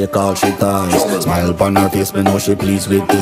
Take all she ties Smile upon her face, me know she pleased with this.